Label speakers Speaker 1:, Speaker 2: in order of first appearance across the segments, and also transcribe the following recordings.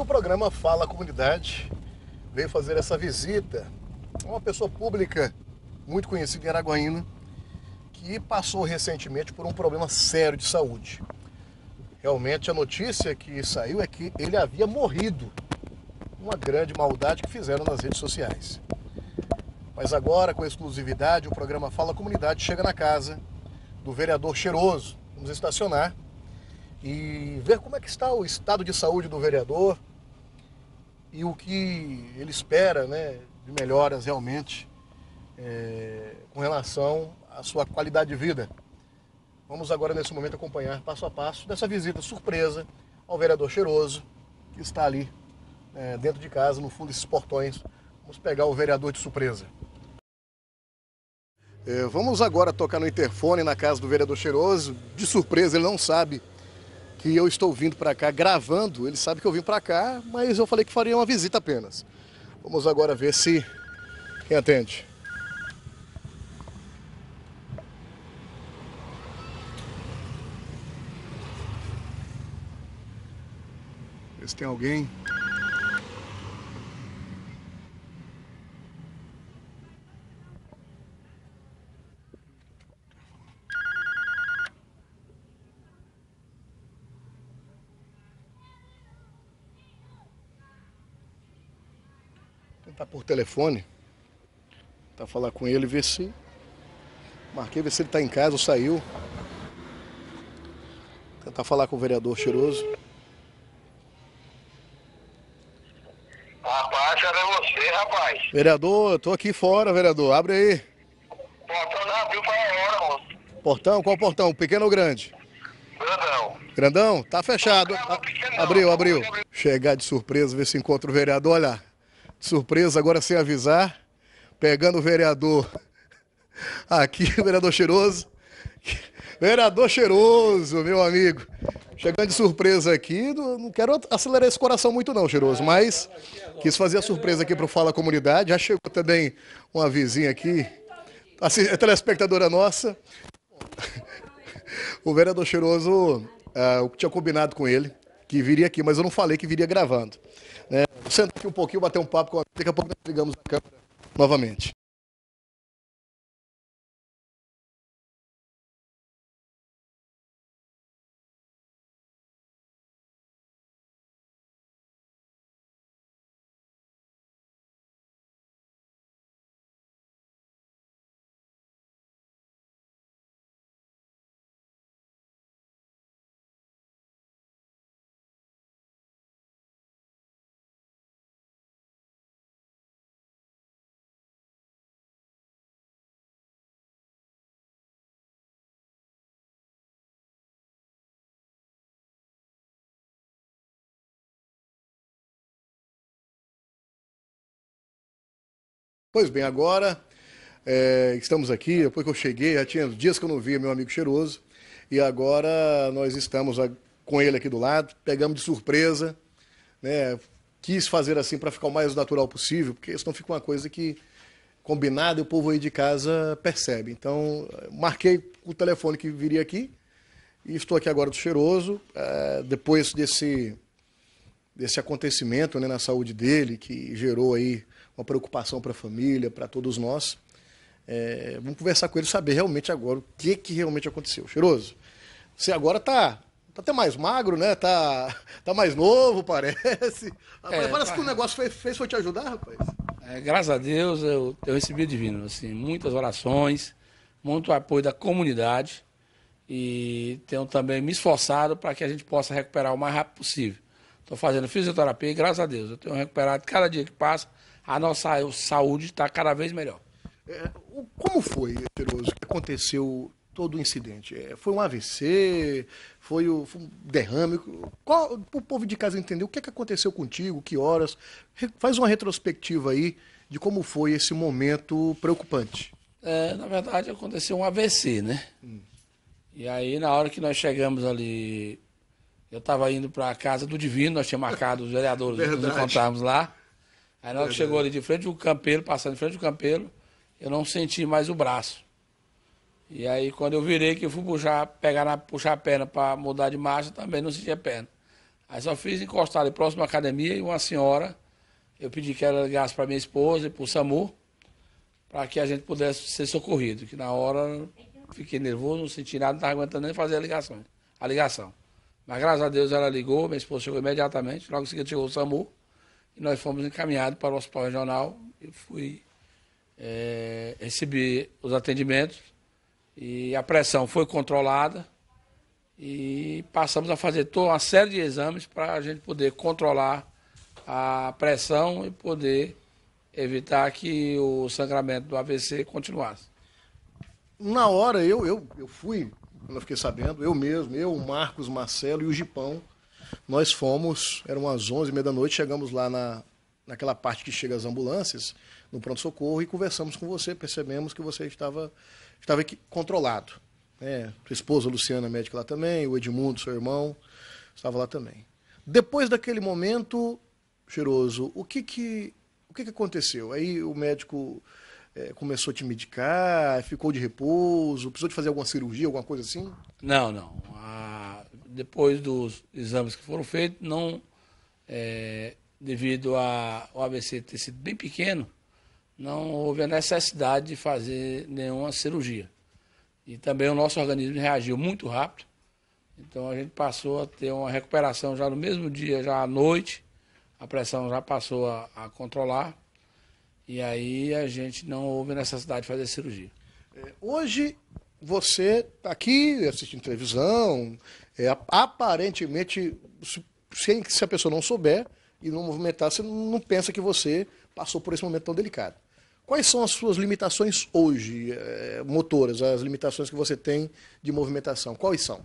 Speaker 1: o programa Fala Comunidade veio fazer essa visita a uma pessoa pública muito conhecida em Araguaína que passou recentemente por um problema sério de saúde. Realmente a notícia que saiu é que ele havia morrido. Uma grande maldade que fizeram nas redes sociais. Mas agora, com exclusividade, o programa Fala Comunidade chega na casa do vereador Cheiroso. Vamos estacionar e ver como é que está o estado de saúde do vereador e o que ele espera né, de melhoras realmente é, com relação à sua qualidade de vida. Vamos agora, nesse momento, acompanhar passo a passo dessa visita surpresa ao vereador Cheiroso, que está ali é, dentro de casa, no fundo desses portões. Vamos pegar o vereador de surpresa. É, vamos agora tocar no interfone na casa do vereador Cheiroso. De surpresa, ele não sabe que eu estou vindo para cá gravando. Ele sabe que eu vim para cá, mas eu falei que faria uma visita apenas. Vamos agora ver se quem atende. Ver se tem alguém. Tentar por telefone. Tentar falar com ele, ver se. Marquei, ver se ele está em casa ou saiu. Tentar falar com o vereador cheiroso.
Speaker 2: Rapaz, cadê você, rapaz?
Speaker 1: Vereador, eu tô aqui fora, vereador. Abre aí.
Speaker 2: Portão não abriu pra hora, moço.
Speaker 1: Portão? Qual portão? Pequeno ou grande?
Speaker 2: Grandão.
Speaker 1: Grandão? Tá fechado.
Speaker 2: Não, não, não.
Speaker 1: Abriu, abriu.
Speaker 2: Abriu.
Speaker 1: Chegar de surpresa, ver se encontra o vereador. Olha, surpresa, agora sem avisar. Pegando o vereador aqui, o vereador cheiroso. Vereador cheiroso, meu amigo. Chegando de surpresa aqui, não quero acelerar esse coração muito não, cheiroso, mas quis fazer a surpresa aqui para o Fala Comunidade. Já chegou também uma vizinha aqui, é telespectadora nossa. O vereador cheiroso, ah, eu tinha combinado com ele que viria aqui, mas eu não falei que viria gravando. Sentar aqui um pouquinho, bater um papo com a... Daqui a pouco nós ligamos a câmera novamente. Pois bem, agora é, estamos aqui, depois que eu cheguei, já tinha dias que eu não via meu amigo cheiroso, e agora nós estamos a- com ele aqui do lado, pegamos de surpresa, né? Quis fazer assim para ficar o mais natural possível, porque senão fica uma coisa que combinada e o povo aí de casa percebe. Então, marquei o telefone que viria aqui e estou aqui agora do cheiroso, eh, depois desse desse acontecimento né, na saúde dele, que gerou aí uma preocupação para a família, para todos nós. É, vamos conversar com ele, saber realmente agora o que, que realmente aconteceu. Cheiroso, você agora tá, tá até mais magro, né? Tá, tá mais novo, parece.
Speaker 3: É,
Speaker 1: parece
Speaker 3: tá.
Speaker 1: que o negócio fez, fez foi te ajudar, rapaz.
Speaker 3: É, graças a Deus eu, eu recebi divino, assim, muitas orações, muito apoio da comunidade e tenho também me esforçado para que a gente possa recuperar o mais rápido possível. Estou fazendo fisioterapia e graças a Deus eu tenho recuperado cada dia que passa, a nossa saúde está cada vez melhor.
Speaker 1: É, como foi, Cheiroso, que aconteceu todo o incidente? É, foi um AVC? Foi, o, foi um derrame? Qual, o povo de casa entender o que, é que aconteceu contigo, que horas? Faz uma retrospectiva aí de como foi esse momento preocupante.
Speaker 3: É, na verdade aconteceu um AVC, né? E aí na hora que nós chegamos ali, eu estava indo para a casa do Divino, nós tínhamos marcado os vereadores, nos encontrarmos lá. Aí na hora que chegou ali de frente do campeiro, passando em frente do campeiro, eu não senti mais o braço. E aí quando eu virei que eu fui puxar, pegar na, puxar a perna para mudar de marcha, também não senti a perna. Aí só fiz encostar ali próximo à academia e uma senhora, eu pedi que ela ligasse para minha esposa e para o SAMU, para que a gente pudesse ser socorrido. Que na hora fiquei nervoso, não senti nada, não estava aguentando nem fazer a ligação. A ligação. Mas graças a Deus ela ligou, minha esposa chegou imediatamente, logo em seguida chegou o SAMU, nós fomos encaminhados para o hospital regional e fui é, receber os atendimentos. E a pressão foi controlada e passamos a fazer toda uma série de exames para a gente poder controlar a pressão e poder evitar que o sangramento do AVC continuasse.
Speaker 1: Na hora, eu, eu, eu fui, quando eu fiquei sabendo, eu mesmo, eu, o Marcos, Marcelo e o Gipão, nós fomos, eram umas 11 h da noite, chegamos lá na, naquela parte que chega as ambulâncias, no pronto-socorro, e conversamos com você, percebemos que você estava, estava controlado. Né? Sua esposa, Luciana, médica lá também, o Edmundo, seu irmão, estava lá também. Depois daquele momento, Cheiroso, o que que, o que, que aconteceu? Aí o médico é, começou a te medicar, ficou de repouso, precisou de fazer alguma cirurgia, alguma coisa assim?
Speaker 3: Não, não. Depois dos exames que foram feitos, não, é, devido ao AVC ter sido bem pequeno, não houve a necessidade de fazer nenhuma cirurgia. E também o nosso organismo reagiu muito rápido. Então a gente passou a ter uma recuperação já no mesmo dia, já à noite. A pressão já passou a, a controlar. E aí a gente não houve necessidade de fazer cirurgia.
Speaker 1: É, hoje você está aqui assistindo televisão, é, aparentemente, se, se a pessoa não souber e não movimentar, você não pensa que você passou por esse momento tão delicado. Quais são as suas limitações hoje, é, motoras, as limitações que você tem de movimentação? Quais são?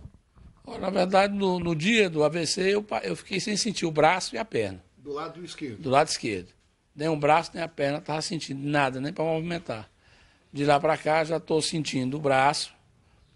Speaker 3: Na verdade, no, no dia do AVC, eu, eu, fiquei sem sentir o braço e a perna.
Speaker 1: Do lado esquerdo?
Speaker 3: Do lado esquerdo. Nem o braço, nem a perna, estava sentindo nada, nem para movimentar. De lá para cá, já estou sentindo o braço,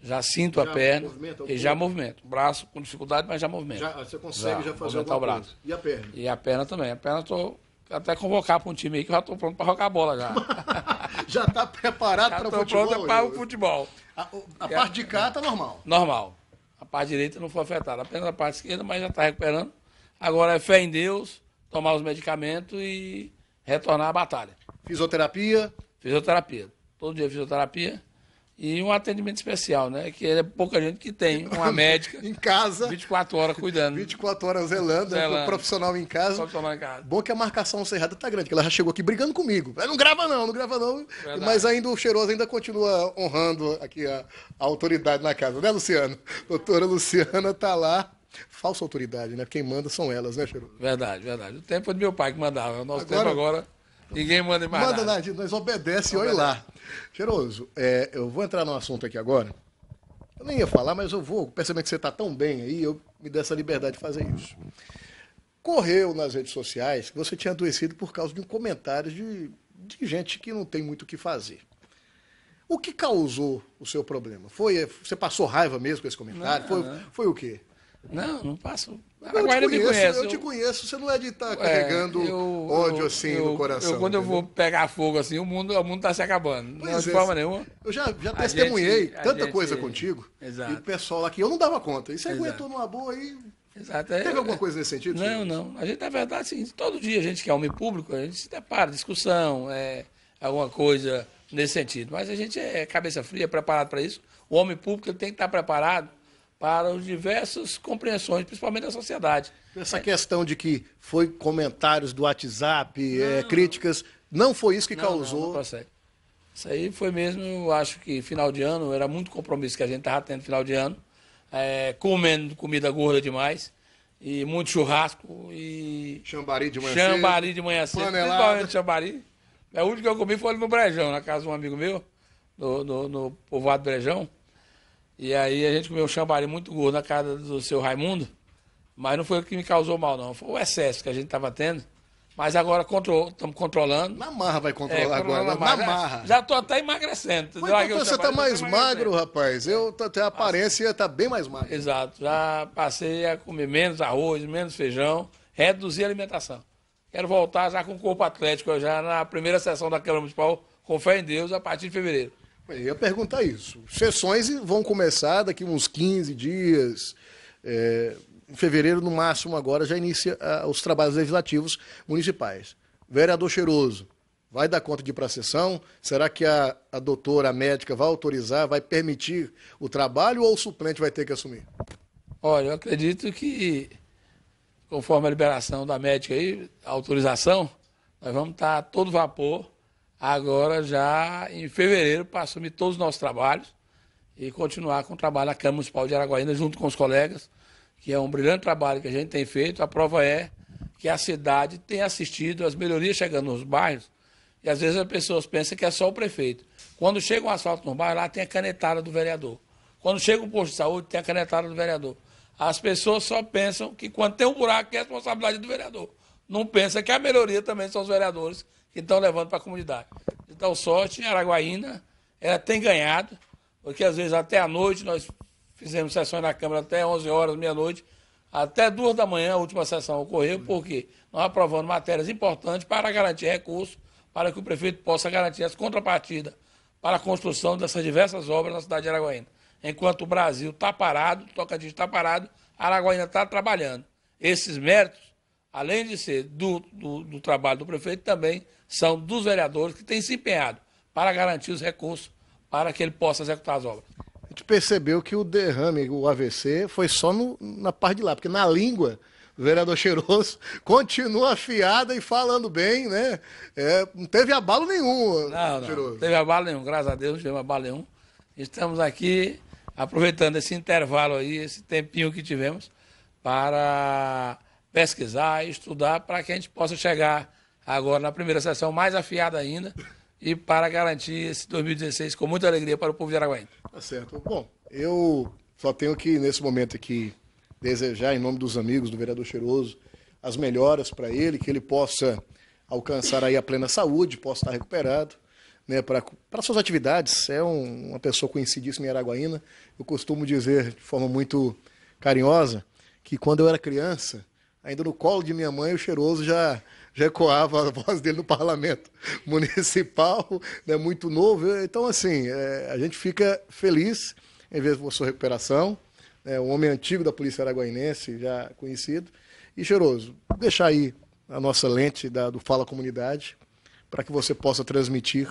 Speaker 3: já sinto já a perna e já movimento. Braço com dificuldade, mas já movimento.
Speaker 1: Já, você consegue já, já fazer o braço.
Speaker 3: E a perna? E a perna também. A perna estou até convocar para um time aí que eu já estou pronto para jogar bola já.
Speaker 1: já está preparado para o futebol?
Speaker 3: pronto para o futebol.
Speaker 1: A, a parte de cá está normal?
Speaker 3: Normal. A parte direita não foi afetada, apenas a parte esquerda, mas já está recuperando. Agora é fé em Deus, tomar os medicamentos e retornar à batalha.
Speaker 1: Fisioterapia?
Speaker 3: Fisioterapia. Todo dia fisioterapia. E um atendimento especial, né? Que é pouca gente que tem uma médica.
Speaker 1: em casa.
Speaker 3: 24 horas cuidando.
Speaker 1: 24 horas zelando, zelando. profissional em casa.
Speaker 3: Profissional em casa.
Speaker 1: Bom que a marcação cerrada tá grande, que ela já chegou aqui brigando comigo. Não grava não, não grava não. Verdade. Mas ainda o cheiroso ainda continua honrando aqui a, a autoridade na casa, né, Luciano? Doutora Luciana tá lá. Falsa autoridade, né? Quem manda são elas, né, cheiroso?
Speaker 3: Verdade, verdade. O tempo foi do meu pai que mandava. O nosso agora, tempo agora. Ninguém manda mais
Speaker 1: manda
Speaker 3: nada.
Speaker 1: Manda, nós obedece, olha lá. Cheiroso, é, eu vou entrar num assunto aqui agora. Eu nem ia falar, mas eu vou, percebendo que você está tão bem aí, eu me dei essa liberdade de fazer isso. Correu nas redes sociais que você tinha adoecido por causa de um comentário de, de gente que não tem muito o que fazer. O que causou o seu problema? Foi você passou raiva mesmo com esse comentário? Não, foi, não. foi o quê?
Speaker 3: Não, não passo.
Speaker 1: Eu te, conheço, conhece, eu, te conheço, você não é de estar tá carregando é, eu, ódio assim eu, no coração.
Speaker 3: Eu, quando entendeu? eu vou pegar fogo assim, o mundo o mundo tá se acabando. Pois não é, de forma nenhuma.
Speaker 1: Eu já, já testemunhei gente, tanta gente, coisa contigo. Exato. E o pessoal aqui, eu não dava conta. E você Exato. aguentou numa boa aí. Exato. Teve é, alguma coisa nesse sentido?
Speaker 3: Não, não. A gente, na verdade, assim, todo dia a gente que é homem público, a gente se depara, discussão, é, alguma coisa nesse sentido. Mas a gente é cabeça fria, preparado para isso. O homem público ele tem que estar preparado para as diversas compreensões, principalmente da sociedade.
Speaker 1: Essa é. questão de que foi comentários do WhatsApp, não, é, críticas, não foi isso que não, causou.
Speaker 3: Não, não Isso aí foi mesmo, eu acho que final de ano, era muito compromisso que a gente estava tendo final de ano, é, comendo comida gorda demais, e muito churrasco e.
Speaker 1: Chambari de manhã
Speaker 3: Chambari cedo, de manhã cedo, panelada. principalmente chambari. É, o último que eu comi foi no Brejão, na casa de um amigo meu, no, no, no povoado Brejão. E aí a gente comeu um chambari muito gordo na casa do seu Raimundo, mas não foi o que me causou mal, não. Foi o excesso que a gente estava tendo. Mas agora estamos controlando.
Speaker 1: Na marra vai controlar é, agora. Na marra. Na marra.
Speaker 3: Já estou até emagrecendo.
Speaker 1: Mas então você está mais magro, rapaz. Eu até a aparência está bem mais magra.
Speaker 3: Exato. Já passei a comer menos arroz, menos feijão, reduzir a alimentação. Quero voltar já com o corpo atlético, já na primeira sessão da Câmara Municipal, com fé em Deus, a partir de fevereiro.
Speaker 1: Eu ia perguntar isso. Sessões vão começar daqui uns 15 dias. É, em fevereiro, no máximo agora, já inicia ah, os trabalhos legislativos municipais. Vereador Cheiroso, vai dar conta de ir para a sessão? Será que a, a doutora, a médica, vai autorizar, vai permitir o trabalho ou o suplente vai ter que assumir?
Speaker 3: Olha, eu acredito que, conforme a liberação da médica aí, a autorização, nós vamos estar a todo vapor agora já em fevereiro para assumir todos os nossos trabalhos e continuar com o trabalho na Câmara Municipal de Araguaína junto com os colegas, que é um brilhante trabalho que a gente tem feito. A prova é que a cidade tem assistido as melhorias chegando nos bairros e às vezes as pessoas pensam que é só o prefeito. Quando chega um asfalto no bairro, lá tem a canetada do vereador. Quando chega um posto de saúde, tem a canetada do vereador. As pessoas só pensam que quando tem um buraco, é responsabilidade do vereador. Não pensa que a melhoria também são os vereadores que estão levando para a comunidade. Então, sorte, Araguaína, ela tem ganhado, porque às vezes até a noite, nós fizemos sessões na Câmara até 11 horas, meia-noite, até duas da manhã a última sessão ocorreu, porque nós aprovamos matérias importantes para garantir recursos, para que o prefeito possa garantir as contrapartidas para a construção dessas diversas obras na cidade de Araguaína. Enquanto o Brasil está parado, o Tocantins está parado, a Araguaína está trabalhando. Esses méritos além de ser do, do, do, trabalho do prefeito, também são dos vereadores que têm se empenhado para garantir os recursos para que ele possa executar as obras.
Speaker 1: A gente percebeu que o derrame, o AVC, foi só no, na parte de lá, porque na língua, o vereador Cheiroso continua afiado e falando bem, né? É, não teve abalo nenhum,
Speaker 3: não, não, Cheiroso. Não teve abalo nenhum, graças a Deus, não teve abalo nenhum. Estamos aqui aproveitando esse intervalo aí, esse tempinho que tivemos, para pesquisar, estudar, para que a gente possa chegar agora na primeira sessão mais afiada ainda e para garantir esse 2016 com muita alegria para o povo de Araguaína.
Speaker 1: Tá certo. Bom, eu só tenho que, nesse momento aqui, desejar, em nome dos amigos do vereador Cheiroso, as melhoras para ele, que ele possa alcançar aí a plena saúde, possa estar recuperado, né, para suas atividades. É um, uma pessoa conhecidíssima em Araguaína. Eu costumo dizer de forma muito carinhosa que quando eu era criança, ainda no colo de minha mãe, o cheiroso já, já ecoava a voz dele no parlamento municipal, né, muito novo. Então, assim, é, a gente fica feliz em ver a sua recuperação. É um homem antigo da Polícia Araguainense, já conhecido. E, cheiroso, deixar aí a nossa lente da, do Fala Comunidade, para que você possa transmitir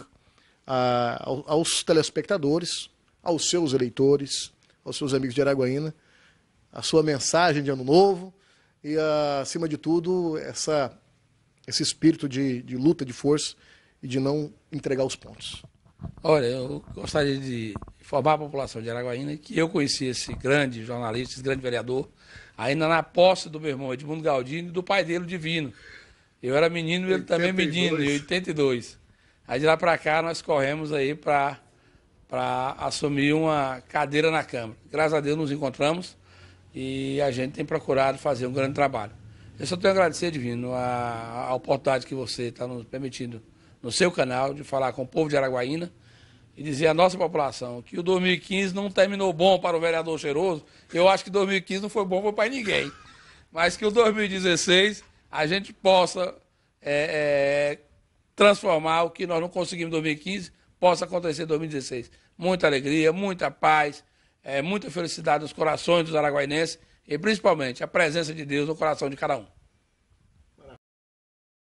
Speaker 1: a, aos telespectadores, aos seus eleitores, aos seus amigos de Araguaína, a sua mensagem de Ano Novo, e, acima de tudo, essa, esse espírito de, de luta, de força e de não entregar os pontos.
Speaker 3: Olha, eu gostaria de informar a população de Araguaína que eu conheci esse grande jornalista, esse grande vereador, ainda na posse do meu irmão Edmundo Galdino e do pai dele, o Divino. Eu era menino e ele 82. também menino, em 82. Aí de lá para cá nós corremos aí para assumir uma cadeira na Câmara. Graças a Deus nos encontramos e a gente tem procurado fazer um grande trabalho. Eu só tenho a agradecer, Divino, a, a oportunidade que você está nos permitindo no seu canal de falar com o povo de Araguaína e dizer à nossa população que o 2015 não terminou bom para o vereador Cheiroso. Eu acho que 2015 não foi bom para ninguém. Mas que o 2016 a gente possa é, é, transformar o que nós não conseguimos em 2015, possa acontecer em 2016. Muita alegria, muita paz, é, muita felicidade nos corações dos araguainenses e principalmente a presença de Deus no coração de cada um.